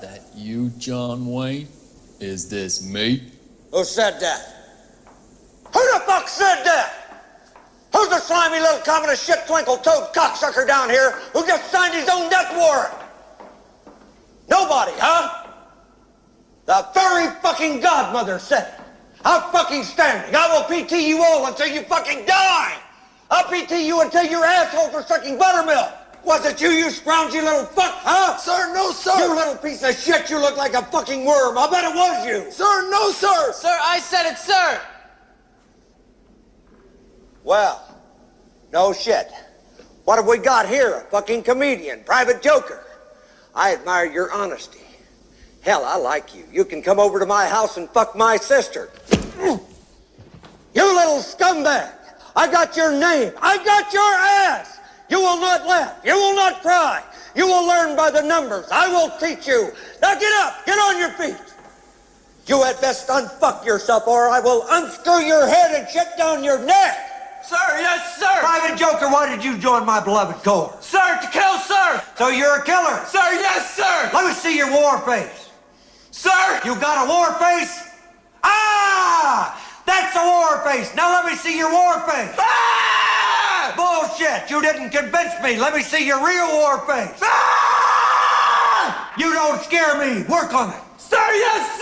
That you, John Wayne? Is this me? Who said that? Who the fuck said that? Who's the slimy little communist shit twinkle toed cocksucker down here who just signed his own death warrant? Nobody, huh? The very fucking godmother said it. I'm fucking standing. I will PT you all until you fucking die. I'll PT you until your assholes are sucking buttermilk. Was it you, you scroungy little fuck, huh? Sir, no, sir. You little piece of shit, you look like a fucking worm. I bet it was you. Sir, no, sir. Sir, I said it, sir. Well, no shit. What have we got here? A fucking comedian, private joker. I admire your honesty. Hell, I like you. You can come over to my house and fuck my sister. You little scumbag. I got your name. I got your ass. You will not laugh. You will not cry. You will learn by the numbers. I will teach you. Now get up. Get on your feet. You had best unfuck yourself or I will unscrew your head and shut down your neck. Sir, yes, sir. Private Joker, why did you join my beloved corps? Sir, to kill, sir. So you're a killer. Sir, yes, sir. Let me see your war face. Sir. You got a war face? Ah! That's a war face. Now let me see your war face. Ah! Bullshit. You didn't convince me. Let me see your real war face. Ah! You don't scare me. Work on it. Sir, yes.